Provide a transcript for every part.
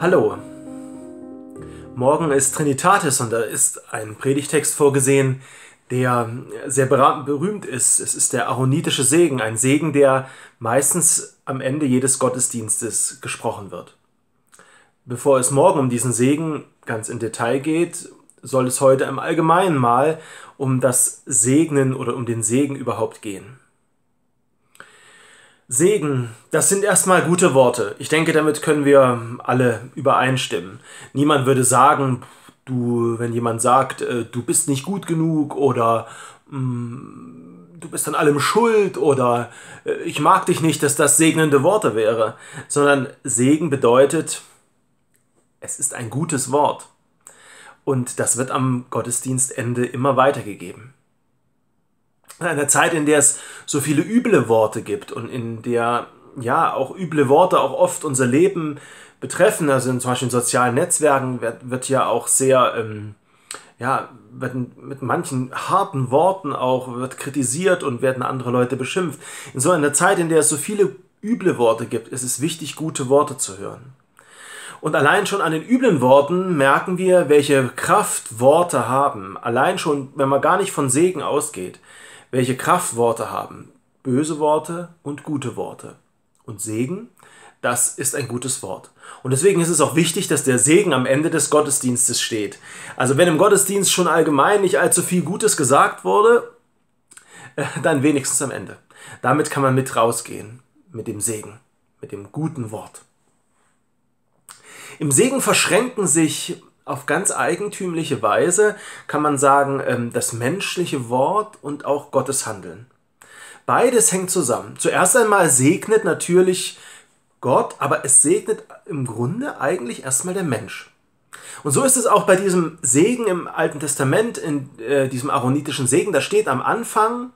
Hallo. Morgen ist Trinitatis und da ist ein Predigtext vorgesehen, der sehr berühmt ist. Es ist der aaronitische Segen, ein Segen, der meistens am Ende jedes Gottesdienstes gesprochen wird. Bevor es morgen um diesen Segen ganz in Detail geht, soll es heute im Allgemeinen mal um das Segnen oder um den Segen überhaupt gehen. Segen, das sind erstmal gute Worte. Ich denke, damit können wir alle übereinstimmen. Niemand würde sagen, du, wenn jemand sagt, äh, du bist nicht gut genug oder mm, du bist an allem schuld oder äh, ich mag dich nicht, dass das segnende Worte wäre, sondern Segen bedeutet, es ist ein gutes Wort. Und das wird am Gottesdienstende immer weitergegeben. In einer Zeit, in der es so viele üble Worte gibt und in der ja auch üble Worte auch oft unser Leben betreffen, also zum Beispiel in sozialen Netzwerken wird, wird ja auch sehr, ähm, ja, werden mit manchen harten Worten auch wird kritisiert und werden andere Leute beschimpft. In so einer Zeit, in der es so viele üble Worte gibt, ist es wichtig, gute Worte zu hören. Und allein schon an den üblen Worten merken wir, welche Kraft Worte haben. Allein schon, wenn man gar nicht von Segen ausgeht, welche Kraft Worte haben. Böse Worte und gute Worte. Und Segen, das ist ein gutes Wort. Und deswegen ist es auch wichtig, dass der Segen am Ende des Gottesdienstes steht. Also wenn im Gottesdienst schon allgemein nicht allzu viel Gutes gesagt wurde, äh, dann wenigstens am Ende. Damit kann man mit rausgehen, mit dem Segen, mit dem guten Wort. Im Segen verschränken sich auf ganz eigentümliche Weise, kann man sagen, ähm, das menschliche Wort und auch Gottes Handeln. Beides hängt zusammen. Zuerst einmal segnet natürlich Gott, aber es segnet im Grunde eigentlich erstmal der Mensch. Und so ist es auch bei diesem Segen im Alten Testament, in äh, diesem aaronitischen Segen, da steht am Anfang,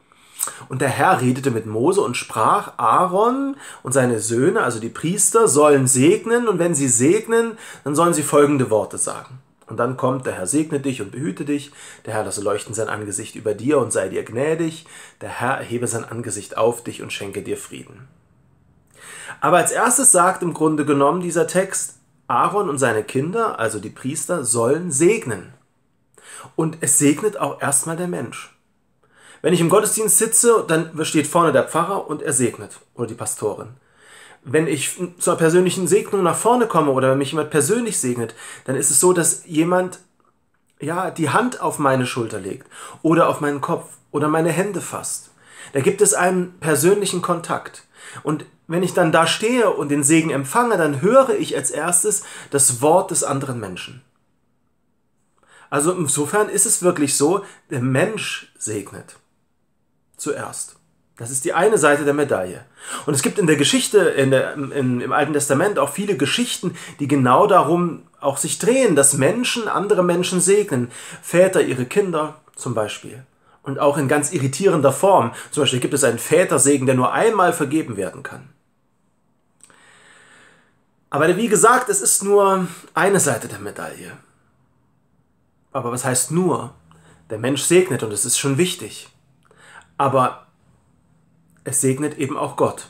und der Herr redete mit Mose und sprach, Aaron und seine Söhne, also die Priester, sollen segnen und wenn sie segnen, dann sollen sie folgende Worte sagen. Und dann kommt, der Herr segne dich und behüte dich, der Herr lasse leuchten sein Angesicht über dir und sei dir gnädig, der Herr erhebe sein Angesicht auf dich und schenke dir Frieden. Aber als erstes sagt im Grunde genommen dieser Text, Aaron und seine Kinder, also die Priester, sollen segnen. Und es segnet auch erstmal der Mensch. Wenn ich im Gottesdienst sitze, dann steht vorne der Pfarrer und er segnet oder die Pastorin. Wenn ich zur persönlichen Segnung nach vorne komme oder wenn mich jemand persönlich segnet, dann ist es so, dass jemand ja die Hand auf meine Schulter legt oder auf meinen Kopf oder meine Hände fasst. Da gibt es einen persönlichen Kontakt. Und wenn ich dann da stehe und den Segen empfange, dann höre ich als erstes das Wort des anderen Menschen. Also insofern ist es wirklich so, der Mensch segnet zuerst. Das ist die eine Seite der Medaille. Und es gibt in der Geschichte, in der, in, im Alten Testament auch viele Geschichten, die genau darum auch sich drehen, dass Menschen andere Menschen segnen. Väter ihre Kinder zum Beispiel. Und auch in ganz irritierender Form. Zum Beispiel gibt es einen Vätersegen, der nur einmal vergeben werden kann. Aber wie gesagt, es ist nur eine Seite der Medaille. Aber was heißt nur? Der Mensch segnet und es ist schon wichtig aber es segnet eben auch Gott.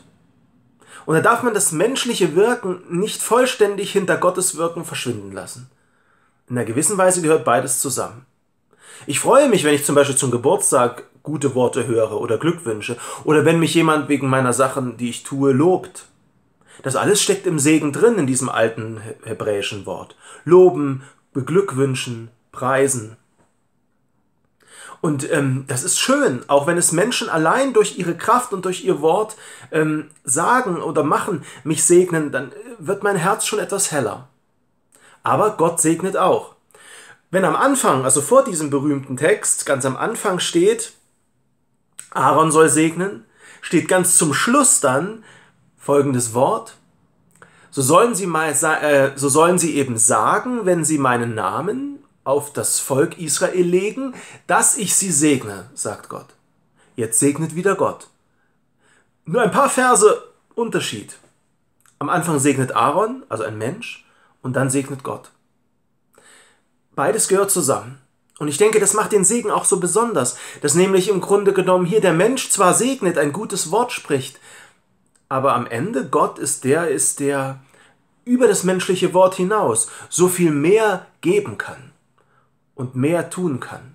Und da darf man das menschliche Wirken nicht vollständig hinter Gottes Wirken verschwinden lassen. In einer gewissen Weise gehört beides zusammen. Ich freue mich, wenn ich zum Beispiel zum Geburtstag gute Worte höre oder Glückwünsche oder wenn mich jemand wegen meiner Sachen, die ich tue, lobt. Das alles steckt im Segen drin in diesem alten hebräischen Wort. Loben, beglückwünschen, preisen. Und ähm, das ist schön, auch wenn es Menschen allein durch ihre Kraft und durch ihr Wort ähm, sagen oder machen, mich segnen, dann äh, wird mein Herz schon etwas heller. Aber Gott segnet auch. Wenn am Anfang, also vor diesem berühmten Text, ganz am Anfang steht, Aaron soll segnen, steht ganz zum Schluss dann folgendes Wort, so sollen sie, mal, äh, so sollen sie eben sagen, wenn sie meinen Namen, auf das Volk Israel legen, dass ich sie segne, sagt Gott. Jetzt segnet wieder Gott. Nur ein paar Verse Unterschied. Am Anfang segnet Aaron, also ein Mensch, und dann segnet Gott. Beides gehört zusammen. Und ich denke, das macht den Segen auch so besonders, dass nämlich im Grunde genommen hier der Mensch zwar segnet, ein gutes Wort spricht, aber am Ende Gott ist der ist, der über das menschliche Wort hinaus so viel mehr geben kann und mehr tun kann.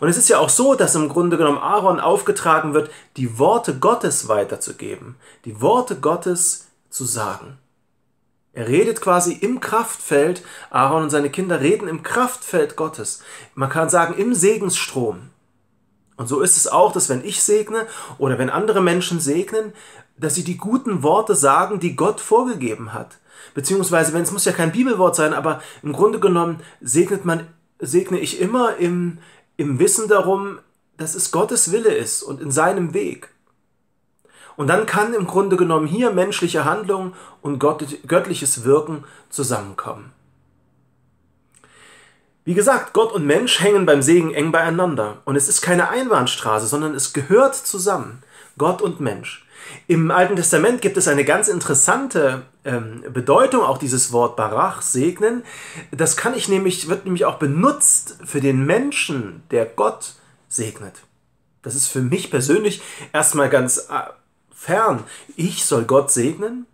Und es ist ja auch so, dass im Grunde genommen Aaron aufgetragen wird, die Worte Gottes weiterzugeben, die Worte Gottes zu sagen. Er redet quasi im Kraftfeld, Aaron und seine Kinder reden im Kraftfeld Gottes. Man kann sagen, im Segensstrom. Und so ist es auch, dass wenn ich segne oder wenn andere Menschen segnen, dass sie die guten Worte sagen, die Gott vorgegeben hat. Beziehungsweise, wenn es muss ja kein Bibelwort sein, aber im Grunde genommen segnet man, segne ich immer im, im Wissen darum, dass es Gottes Wille ist und in seinem Weg. Und dann kann im Grunde genommen hier menschliche Handlung und göttliches Wirken zusammenkommen. Wie gesagt, Gott und Mensch hängen beim Segen eng beieinander. Und es ist keine Einbahnstraße, sondern es gehört zusammen. Gott und Mensch. Im Alten Testament gibt es eine ganz interessante ähm, Bedeutung, auch dieses Wort Barach, segnen. Das kann ich nämlich, wird nämlich auch benutzt für den Menschen, der Gott segnet. Das ist für mich persönlich erstmal ganz äh, fern. Ich soll Gott segnen,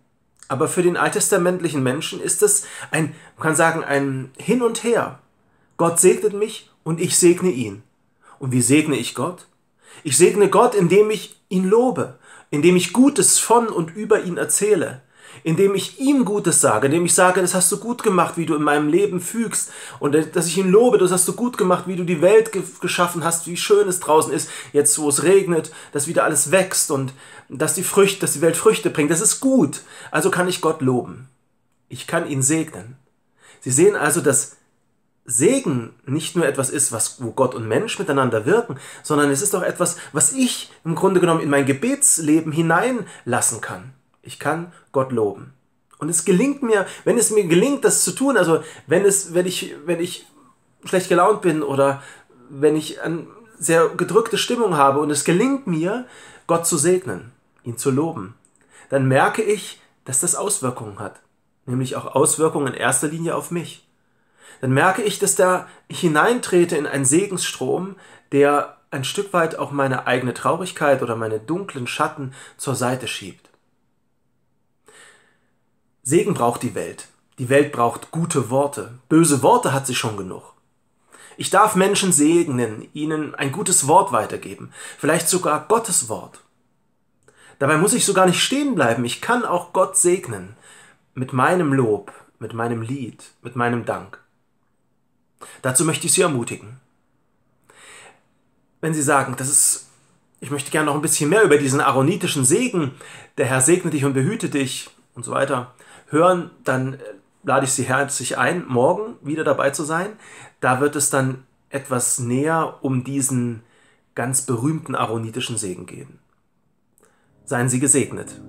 aber für den alttestamentlichen Menschen ist es ein, man kann sagen, ein Hin und Her. Gott segnet mich und ich segne ihn. Und wie segne ich Gott? Ich segne Gott, indem ich ihn lobe, indem ich Gutes von und über ihn erzähle, indem ich ihm Gutes sage, indem ich sage, das hast du gut gemacht, wie du in meinem Leben fügst und dass ich ihn lobe, das hast du gut gemacht, wie du die Welt ge geschaffen hast, wie schön es draußen ist, jetzt wo es regnet, dass wieder alles wächst und dass die Früchte, dass die Welt Früchte bringt, das ist gut. Also kann ich Gott loben. Ich kann ihn segnen. Sie sehen also, dass Segen nicht nur etwas ist, was, wo Gott und Mensch miteinander wirken, sondern es ist auch etwas, was ich im Grunde genommen in mein Gebetsleben hineinlassen kann. Ich kann Gott loben. Und es gelingt mir, wenn es mir gelingt, das zu tun, also wenn es, wenn ich, wenn ich schlecht gelaunt bin oder wenn ich eine sehr gedrückte Stimmung habe und es gelingt mir, Gott zu segnen, ihn zu loben, dann merke ich, dass das Auswirkungen hat. Nämlich auch Auswirkungen in erster Linie auf mich. Dann merke ich, dass da hineintrete in einen Segensstrom, der ein Stück weit auch meine eigene Traurigkeit oder meine dunklen Schatten zur Seite schiebt. Segen braucht die Welt. Die Welt braucht gute Worte. Böse Worte hat sie schon genug. Ich darf Menschen segnen, ihnen ein gutes Wort weitergeben, vielleicht sogar Gottes Wort. Dabei muss ich sogar nicht stehen bleiben, ich kann auch Gott segnen mit meinem Lob, mit meinem Lied, mit meinem Dank. Dazu möchte ich Sie ermutigen. Wenn Sie sagen, das ist, ich möchte gerne noch ein bisschen mehr über diesen aaronitischen Segen, der Herr segne dich und behüte dich und so weiter, hören, dann äh, lade ich Sie herzlich ein, morgen wieder dabei zu sein. Da wird es dann etwas näher um diesen ganz berühmten aaronitischen Segen gehen. Seien Sie gesegnet.